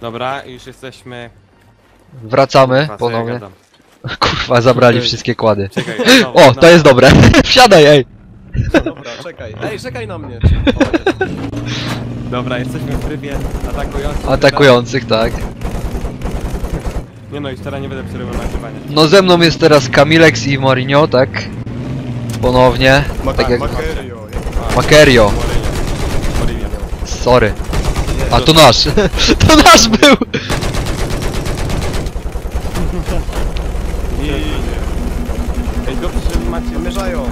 Dobra, już jesteśmy... Wracamy Kurwa, co ja ponownie. gadam. Kurwa, zabrali wszystkie kłady. Czekaj, znowu, O, no. to jest dobre. Wsiadaj, ej. Dobra, czekaj. Ej, czekaj na mnie. Dobra, jesteśmy w trybie atakującym. Atakujących, tak. Nie no, już teraz nie będę przerywał nagrywania. No ze mną jest teraz Kamilex i Morinio, tak? Ponownie. Tak jak... Makerio. Makerio. Sorry. A to nasz. To nasz był. I... Ej, dobrze, że wy macie, Wymierzają.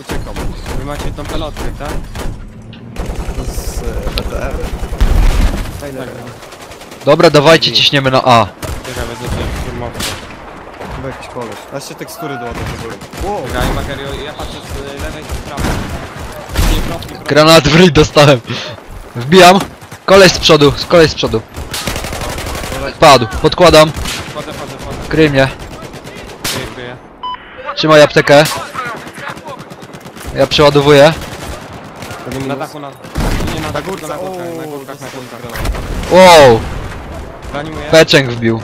Uciekam. wy macie tą pelotkę, tak? Z e, BTR. Fajne. Tak. Dobra, dawajcie, ciśniemy na A. Czekaj, będę się filmował. Chyba jakiś koleś. Się tekstury doładowują. Wow. Czekaj, Macario, ja patrzę z lewej i z prawej. Nie. Granat w ryj dostałem. Wbijam. Koleś z przodu, koleś z przodu. Padł, podkładam. Wchodzę, wchodzę, wchodzę. Kryj mnie. Kryję, kryję. Trzymaj aptekę. Ja przeładowuję. Na dachu, na... Nie, na dachu, górce. na górkach, na górkach, na. Wow, Ranimuję, peczęk wbił.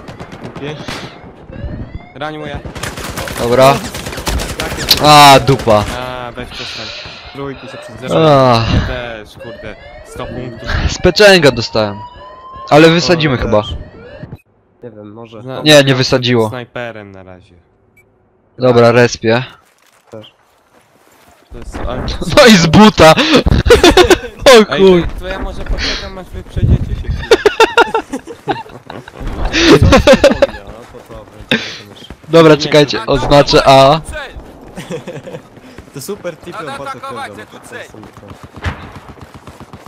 ranimuję. Dobra. A, dupa. A, weź przestań. Trójki się Ach. ja też, kurde. 100 punktów. Z peczęga dostałem. Ale wysadzimy O, chyba. też. Nie wiem, może. Zna- Nie, nie wysadziło. Snajperem na razie. Dobra, respie. To jest... Ale... No i z buta! O Ej, chuj. to, ja może poczekam aż wy przejdziecie się. Dobra, czekajcie, oznaczę A. Te super tipy bardzo atakować.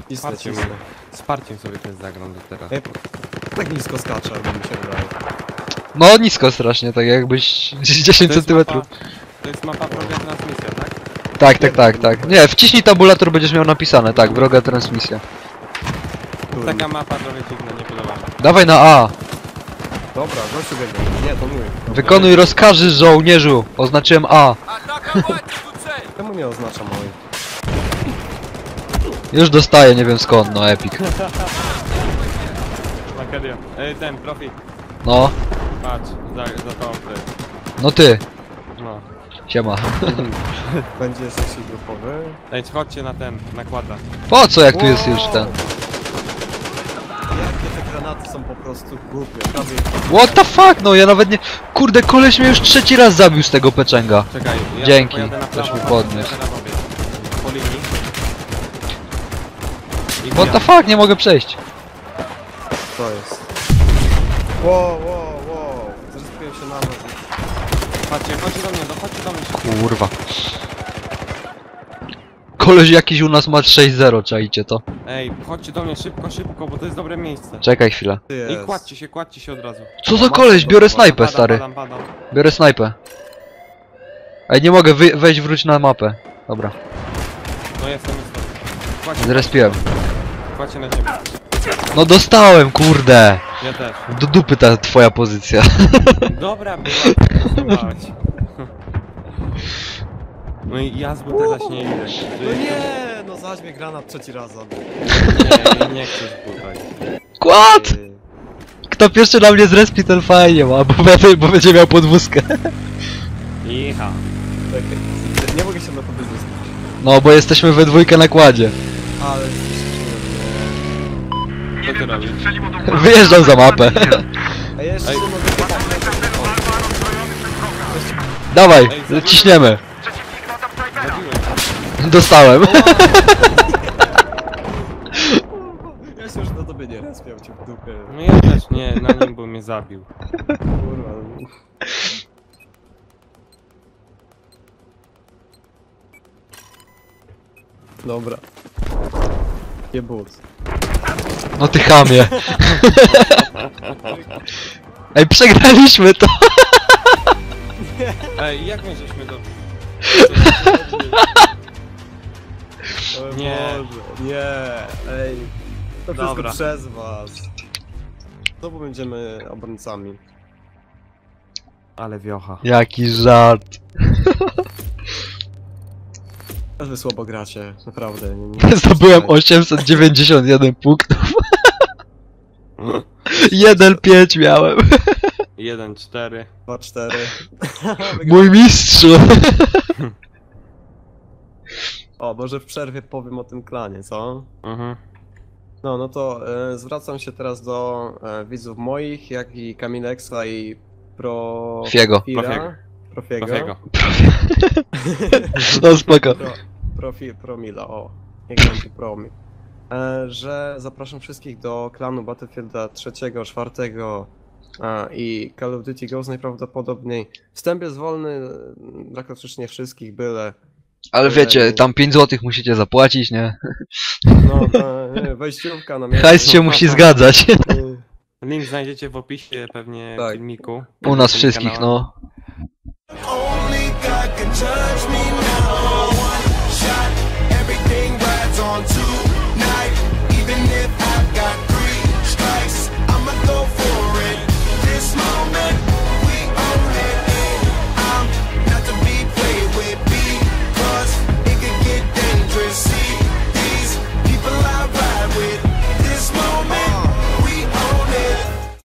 Cisnę, Patrzcie cisnę. mnie. Wsparciem sobie ten zagram do teraz. Ej, tak nisko skacze, albo mi się wydaje. No nisko strasznie, tak jakbyś 10 To jest centymetrów. mapa- To jest mapa wroga transmisja, tak? Tak, tak, tak, tak. Nie, wciśnij tabulator, będziesz miał napisane, tak, wroga transmisja. Tu. Taka mapa trochę dziwna, nie podoba mi się. Dawaj na A. Dobra, gościu biegnie. Nie, to mój. Wykonuj rozkazy żołnierzu. Oznaczyłem A. Atakować tu! Czemu nie oznacza mojej? Już dostaję, nie wiem skąd, no epic. Makerio. Ej, ten, profil. No, Patrz, za, za tą ty. no ty. No. Siema. Będzie sesji grupowy. Ej, chodźcie na ten, na kwadra. Po co, jak tu jest już ten? Są po prostu głupie. Prawie What the fuck, no ja nawet nie... Kurde, koleś mnie już trzeci raz zabił z tego peczęga. Czekaj, ja Dzięki, pojadę na ktoś mi podniósł. Po linii. I What the fuck, nie mogę przejść. to jest. Wow, wow, wow. Zrespiłem się na nas. Patrzcie, chodźcie do mnie, no chodźcie do mnie. Kurwa. Koleś jakiś u nas ma 6-0, czajcie to. Ej, chodźcie do mnie szybko, szybko, bo to jest dobre miejsce. Czekaj chwilę. I kładźcie się, kładźcie się od razu. Co za koleś, biorę snajpę, Padam, stary. Padam, padam. Biorę snajpę. Ej, nie mogę, wy, wejść, wróć na mapę. Dobra, No jestem, jestem. Kładźcie, zrespiłem. kładźcie na ziemię. No dostałem, kurde. Ja też. Do dupy ta twoja pozycja. Dobra, była. No i ja z buta zaś nie idę. No nie, no zaś mnie granat trzeci raz zabił. Nie, nie, chcę z. Kład! Kto pierwszy na mnie zrespi, ten fajnie ma, bo, będę- bo będzie miał podwózkę. Iha. Czekaj. Nie mogę się na tobie zyskać. No, bo jesteśmy we dwójkę na kładzie. Ale Co ty robisz? Wyjeżdżam za mapę. A jeszcze Ej. nie mogę Dawaj, Ej, ciśniemy. Dostałem. Ja się już na tobie nie respiał cię w dupę. No ja też nie, na nim bo mnie zabił. Kurwa. Dobra. Jebus. No ty chamie. Ej, przegraliśmy to. Ej, jak my żeśmy do... O Nie. Boże, nie, ej. To Dobra. wszystko przez was. Znowu będziemy obrońcami. Ale wiocha. Jaki żart. Ale wy słabo gracie, naprawdę. Nie, nie Zdobyłem 891 punktów. 1-5 miałem. 1-4. 2-4. Mój mistrzu. O, może w przerwie powiem o tym klanie, co? Mhm. No, no to e, zwracam się teraz do e, widzów moich, jak i Kamileksa i Pro... Fiego. Fira. Profiego. Profiego. Profiego. No spoko. Pro, profi, promila, o. Niech będzie promil. E, że zapraszam wszystkich do klanu Battlefielda 3, 4 e, i Call of Duty Ghost najprawdopodobniej. Wstęp jest wolny e, dla klasycznie wszystkich, byle. Ale wiecie, tam 5 zł musicie zapłacić, nie? No, e, nie, wejściówka na miasto. Hajs się musi zgadzać. Link znajdziecie w opisie pewnie Tak. filmiku. U nas wszystkich, no. Only God